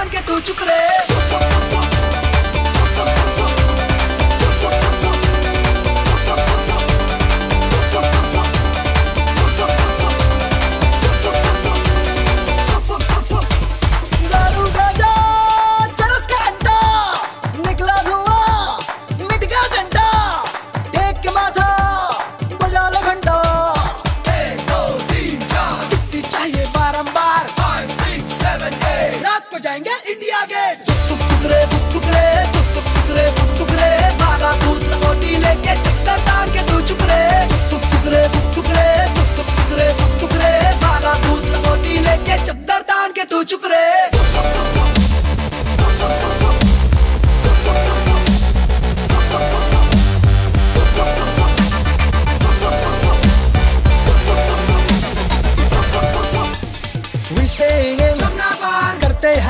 जान के तू चुप रहे तो जाएँगे इंडिया गेट सुख सुख सुखरे सुख सुखरे सुख सुख सुखरे सुख सुखरे भागा भूत लगोटी लेके चक्कर तार के तू चुप रे सुख सुख सुखरे सुख सुखरे सुख सुख सुखरे सुख सुखरे भागा भूत लगोटी लेके चक्कर तार के तू चुप रे staying in Jamnagar they have